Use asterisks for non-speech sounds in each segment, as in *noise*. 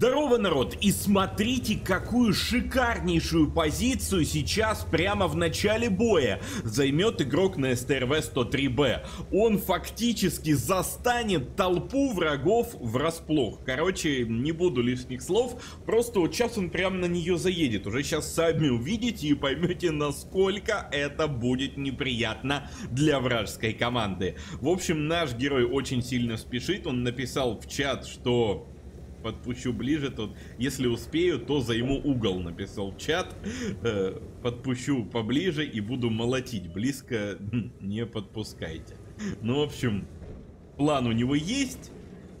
Здорово, народ! И смотрите, какую шикарнейшую позицию сейчас прямо в начале боя займет игрок на СТРВ-103Б. Он фактически застанет толпу врагов врасплох. Короче, не буду лишних слов, просто вот сейчас он прямо на нее заедет. Уже сейчас сами увидите и поймете, насколько это будет неприятно для вражеской команды. В общем, наш герой очень сильно спешит. Он написал в чат, что подпущу ближе, то если успею, то займу угол, написал чат. Э, подпущу поближе и буду молотить. Близко *laughs* не подпускайте. Ну, в общем, план у него есть.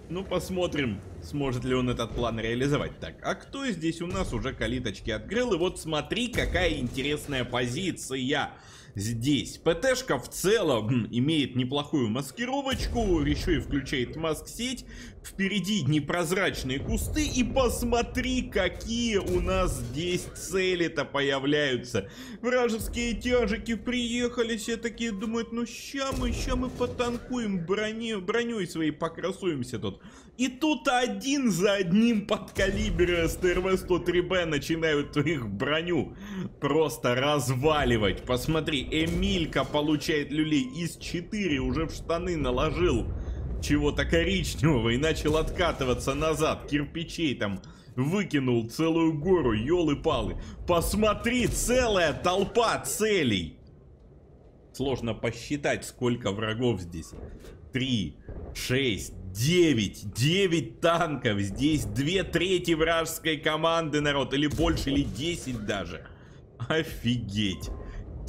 Ну, посмотрим, сможет ли он этот план реализовать. Так, а кто здесь у нас уже калиточки открыл? И вот смотри, какая интересная позиция здесь. ПТшка в целом имеет неплохую маскировочку, еще и включает маск-сеть. Впереди непрозрачные кусты, и посмотри, какие у нас здесь цели-то появляются. Вражеские тяжики приехали, все такие думают, ну ща мы, ща мы потанкуем, броне, броней своей покрасуемся тут. И тут один за одним под калибры СТРВ-103Б начинают их броню просто разваливать. Посмотри, Эмилька получает люлей из 4, уже в штаны наложил чего-то коричневого и начал откатываться назад, кирпичей там выкинул целую гору, елы-палы. Посмотри, целая толпа целей. Сложно посчитать, сколько врагов здесь. Три, шесть, девять, девять танков. Здесь две трети вражеской команды, народ. Или больше, или десять даже. Офигеть.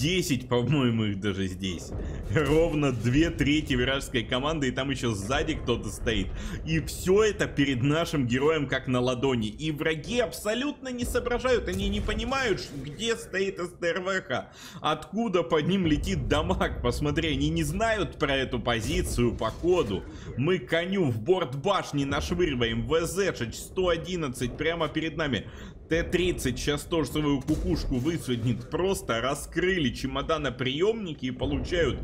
10, по-моему, их даже здесь. Ровно две трети вражеской команды, и там еще сзади кто-то стоит. И все это перед нашим героем как на ладони. И враги абсолютно не соображают, они не понимают, где стоит СТРВХ. Откуда под ним летит дамаг, посмотри, они не знают про эту позицию по коду. Мы коню в борт башни нашвыриваем, ВЗ-111 прямо перед нами. Т-30 сейчас тоже свою кукушку высадит. Просто раскрыли чемодана-приемники и получают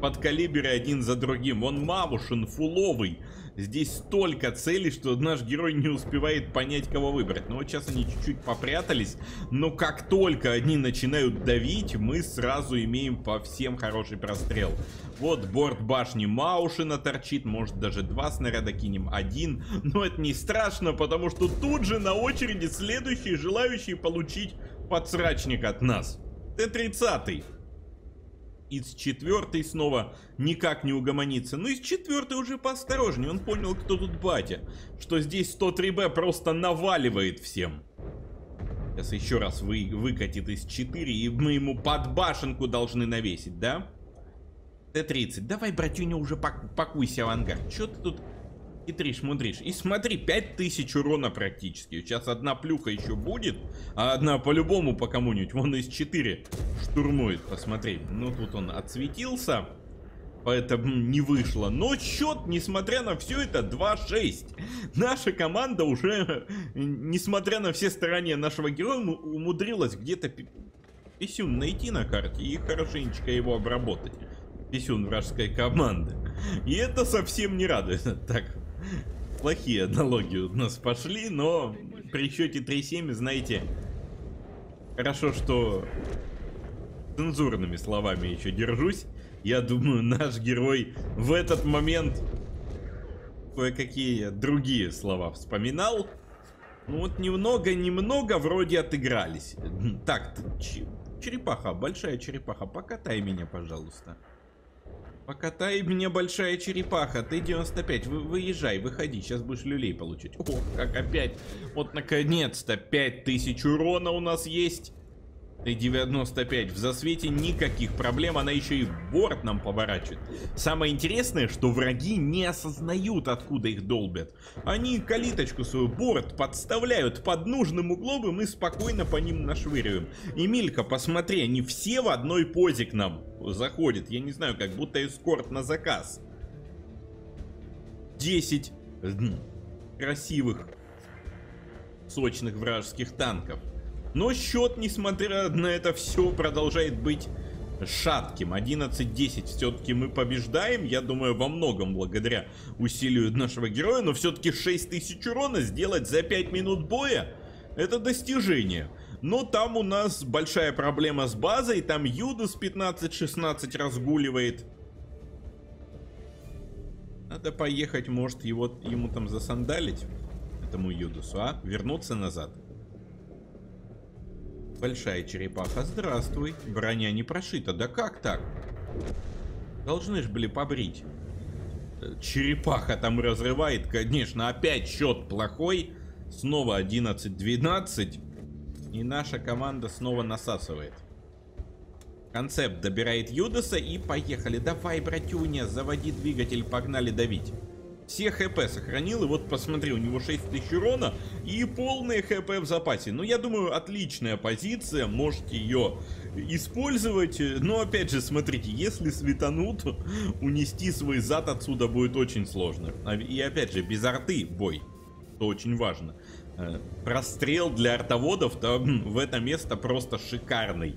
под калибры один за другим. Он Мавушин, фуловый. Здесь столько целей, что наш герой не успевает понять, кого выбрать. Но вот сейчас они чуть-чуть попрятались. Но как только они начинают давить, мы сразу имеем по всем хороший прострел. Вот борт башни Маушина торчит. Может даже два снаряда кинем. Один. Но это не страшно, потому что тут же на очереди следующие желающие получить подсрачник от нас. Т-30 из четвертой снова никак не угомонится. Ну, из четвертой уже поосторожнее. Он понял, кто тут батя. Что здесь 103Б просто наваливает всем. Сейчас еще раз вы, выкатит из 4, и мы ему под башенку должны навесить, да? Т-30. Давай, братюня, уже пак пакуйся в ангар. Че ты тут хитришь, мудришь. И смотри, 5000 урона практически. Сейчас одна плюха еще будет, а одна по-любому по кому-нибудь. Вон из 4 штурмует, посмотри. Ну, тут он отсветился, поэтому не вышло. Но счет, несмотря на все это, 2-6. Наша команда уже, несмотря на все старания нашего героя, умудрилась где-то писюн найти на карте и хорошенечко его обработать. Писюн вражеской команды. И это совсем не радует. *laughs* Так, плохие аналогии у нас пошли, но при счете 3-7, знаете, хорошо, что цензурными словами еще держусь. Я думаю, наш герой в этот момент кое-какие другие слова вспоминал. Ну вот немного-немного вроде отыгрались. Так, черепаха, большая черепаха, покатай меня, пожалуйста. Покатай меня, большая черепаха. Ты 95. Вы, выезжай, выходи. Сейчас будешь люлей получить. О, как опять. Вот наконец-то 5000 урона у нас есть. Т-95 в засвете никаких проблем, она еще и борт нам поворачивает. Самое интересное, что враги не осознают, откуда их долбят. Они калиточку свою борт подставляют под нужным углом, и мы спокойно по ним нашвыриваем. Эмилька, посмотри, они все в одной позе к нам заходят. Я не знаю, как будто эскорт на заказ. 10 красивых, сочных вражеских танков. Но счет, несмотря на это все, продолжает быть шатким. 11-10 все-таки мы побеждаем. Я думаю, во многом благодаря усилию нашего героя. Но все-таки 6000 урона сделать за 5 минут боя это достижение. Но там у нас большая проблема с базой. Там Юдас 15-16 разгуливает. Надо поехать, может, его, ему там засандалить, этому Юдусу, а? Вернуться назад. Большая черепаха, здравствуй. Броня не прошита, да как так? Должны ж были побрить. Черепаха там разрывает, конечно, опять счет плохой. Снова 11-12. И наша команда снова насасывает. Концепт добирает Юдаса и поехали. Давай, братюня, заводи двигатель, погнали давить. Все хп сохранил, и вот посмотри, у него 6000 урона и полные хп в запасе. Ну, я думаю, отличная позиция, можете ее использовать. Но, опять же, смотрите, если светанут, *laughs* унести свой зад отсюда будет очень сложно. А, и, опять же, без арты бой, что очень важно. Э, прострел для артоводов-то *laughs* в это место просто шикарный.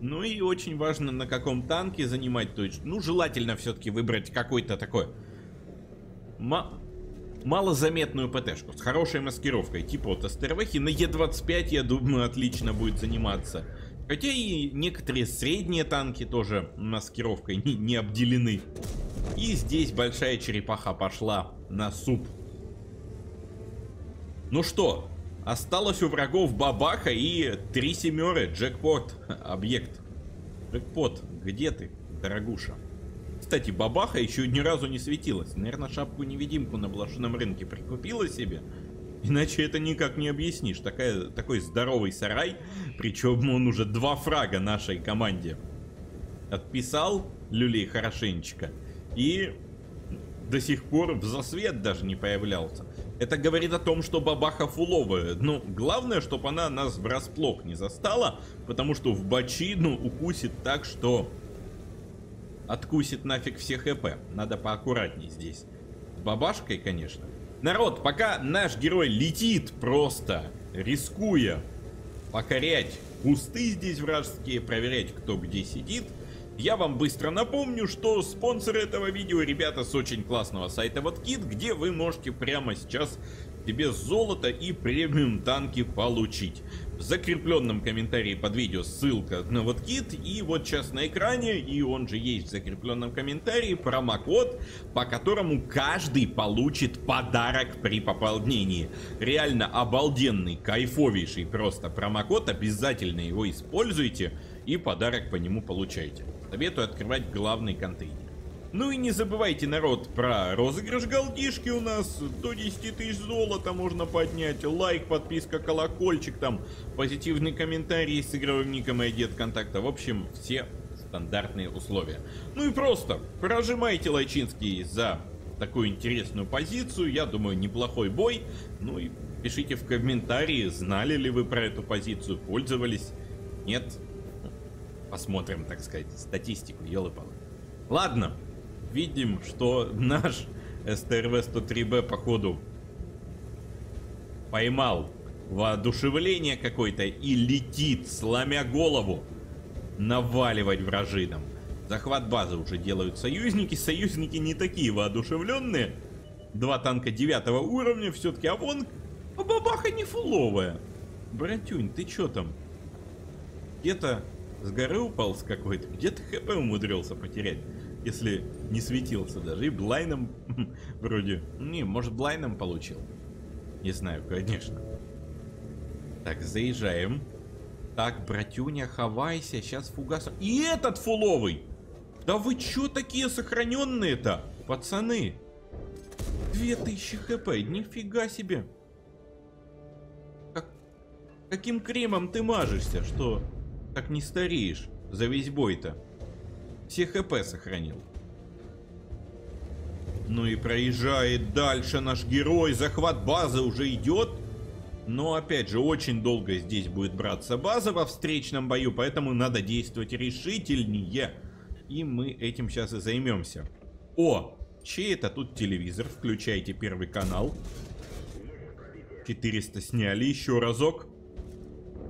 Ну и очень важно на каком танке занимать точку. Ну, желательно все-таки выбрать какой-то такой малозаметную ПТшку с хорошей маскировкой, типа вот Астервехи. На Е25, я думаю, отлично будет заниматься. Хотя и некоторые средние танки тоже маскировкой не, не обделены. И здесь большая черепаха пошла на суп. Ну что, осталось у врагов бабаха и три семеры, джекпот, *laughs* объект. Джекпот, где ты, дорогуша? Кстати, бабаха еще ни разу не светилась. Наверное, шапку-невидимку на блошином рынке прикупила себе. Иначе это никак не объяснишь. Такая, такой здоровый сарай, причем он уже два фрага нашей команде. Отписал люлей хорошенечко. И до сих пор в засвет даже не появлялся. Это говорит о том, что бабаха фуловая. Ну, главное, чтобы она нас врасплох не застала, потому что в бочину укусит так, что откусит нафиг все хп. Надо поаккуратней здесь. Бабашкой, конечно. Народ, пока наш герой летит просто, рискуя покорять кусты здесь вражеские, проверять, кто где сидит, я вам быстро напомню, что спонсоры этого видео ребята с очень классного сайта WhatKit, где вы можете прямо сейчас тебе золото и премиум танки получить. В закрепленном комментарии под видео ссылка на вот кит, и вот сейчас на экране, и он же есть в закрепленном комментарии, промокод, по которому каждый получит подарок при пополнении. Реально обалденный, кайфовейший просто промокод, обязательно его используйте, и подарок по нему получайте. Советую открывать главный контейнер. Ну и не забывайте, народ, про розыгрыш голдишки у нас. До 10 тысяч золота можно поднять. Лайк, подписка, колокольчик, там позитивный комментарий с игровым ником и дед контакта. В общем, все стандартные условия. Ну и просто прожимайте лайчинский за такую интересную позицию. Я думаю, неплохой бой. Ну и пишите в комментарии, знали ли вы про эту позицию, пользовались. Нет? Посмотрим, так сказать, статистику, елы-палы. Ладно, видим, что наш СТРВ-103Б походу поймал воодушевление какое-то и летит, сломя голову, наваливать вражинам. Захват базы уже делают союзники. Союзники не такие воодушевленные. Два танка девятого уровня все-таки. А вон а бабаха не фуловая. Братюнь, ты чё там? Где-то с горы упал с какой-то? Где ты хп умудрился потерять? Если не светился даже. И блайном *laughs* вроде... Не, может блайном получил. Не знаю, конечно. Так, заезжаем. Так, братюня, хавайся, сейчас фугас. И этот фуловый! Да вы чё такие сохраненные-то, пацаны? 2000 хп, нифига себе. Как... Каким кремом ты мажешься, что так не стареешь за весь бой-то? Все хп сохранил. Ну и проезжает дальше наш герой. Захват базы уже идет. Но опять же, очень долго здесь будет браться база во встречном бою, поэтому надо действовать решительнее. И мы этим сейчас и займемся. О, чей это тут телевизор? Включайте первый канал. 400 сняли, еще разок.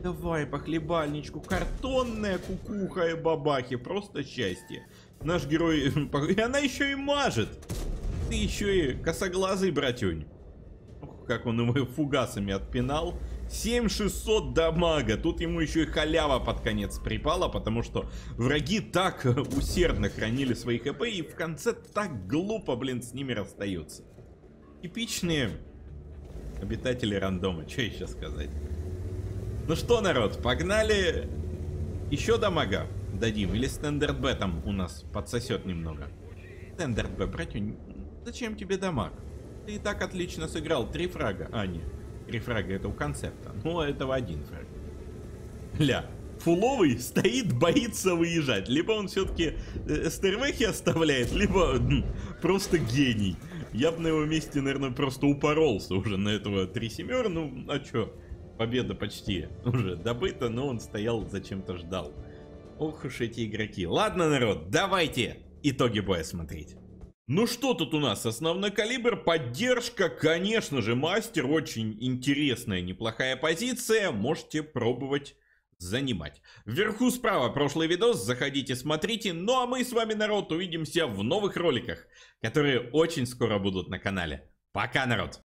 Давай по хлебальничку. Картонная кукуха и бабахи. Просто счастье. Наш герой... *laughs* И она еще и мажет. Ты еще и косоглазый, братюнь. Ох, как он его фугасами отпинал. 7600 дамага. Тут ему еще и халява под конец припала, потому что враги так *laughs* усердно хранили свои хп и в конце так глупо, блин, с ними расстаются. Типичные обитатели рандома, что еще сказать. Ну что, народ, погнали еще дамага дадим. Или стандарт Б там у нас подсосет немного. Стандарт Б, братюнь, зачем тебе дамаг? Ты и так отлично сыграл. Три фрага. А, нет. Три фрага это у концепта. Ну, этого один фраг. Ля. Фуловый стоит, боится выезжать. Либо он все-таки э, стервехи оставляет, либо просто гений. Я бы на его месте, наверное, просто упоролся уже на этого три семер. Ну, а чё? Победа почти *laughs* уже добыта, но он стоял, зачем-то ждал. Ох уж эти игроки. Ладно, народ, давайте итоги боя смотреть. Ну что тут у нас? Основной калибр, поддержка, конечно же, мастер. Очень интересная, неплохая позиция. Можете пробовать занимать. Вверху справа прошлый видос, заходите, смотрите. Ну а мы с вами, народ, увидимся в новых роликах, которые очень скоро будут на канале. Пока, народ!